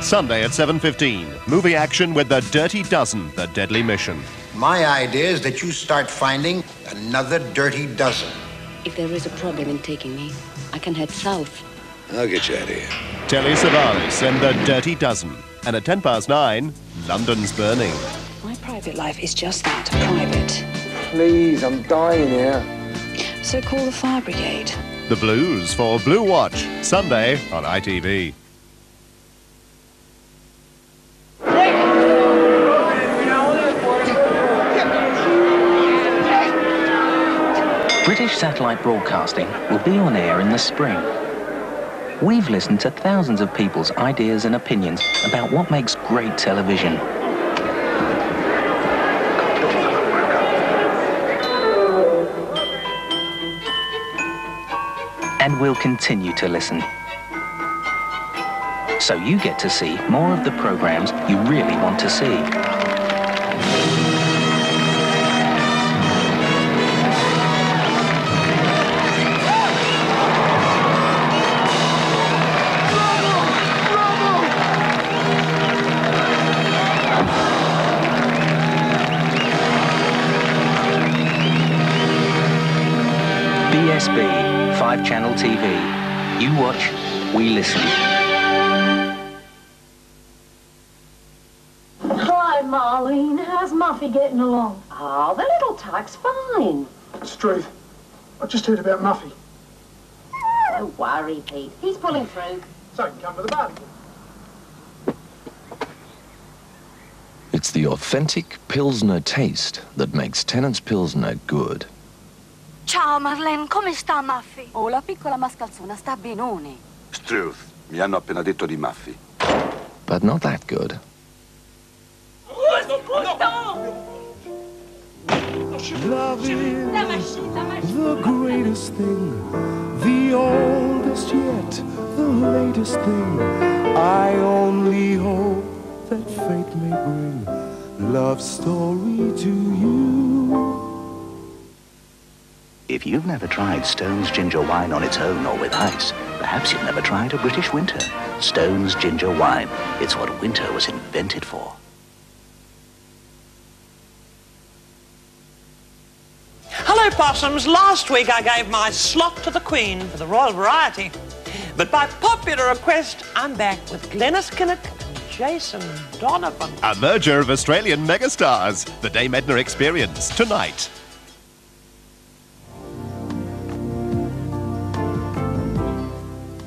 Sunday at 7.15. Movie action with The Dirty Dozen, The Deadly Mission. My idea is that you start finding another dirty dozen. If there is a problem in taking me, I can head south. I'll get you out of here. Telly Savalas and The Dirty Dozen. And at 10 past 9, London's Burning. My private life is just that, private. Please, I'm dying here. So call the fire brigade. The Blues for Blue Watch, Sunday on ITV. British satellite broadcasting will be on air in the spring. We've listened to thousands of people's ideas and opinions about what makes great television. And we'll continue to listen. So you get to see more of the programs you really want to see. BSB, 5 Channel TV. You watch, we listen. Hi, Marlene. How's Muffy getting along? Oh, the little tyke's fine. Struth, I just heard about Muffy. Don't worry, Pete. He's pulling through. So you can come with the barbecue. It's the authentic Pilsner taste that makes Tennent's Pilsner good. Ciao Marlene, come sta Muffy? Oh, la piccola mascalzona sta benone. Struth, mi hanno appena detto di Muffy. But not that good. Love is the greatest thing, the oldest yet, the latest thing. I only hope that fate may bring love story to If you've never tried Stone's ginger wine on its own or with ice, perhaps you've never tried a British winter. Stone's ginger wine. It's what winter was invented for. Hello, Possums. Last week I gave my slot to the Queen for the Royal Variety. But by popular request, I'm back with Glenys Kinnock and Jason Donovan. A merger of Australian megastars. The Dame Edna Experience, tonight.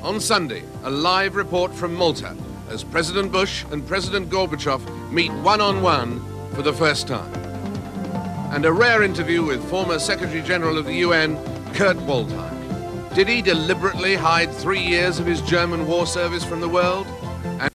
On Sunday, a live report from Malta as President Bush and President Gorbachev meet one-on-one for the first time. And a rare interview with former Secretary General of the UN, Kurt Waldheim. Did he deliberately hide three years of his German war service from the world?